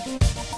Bye.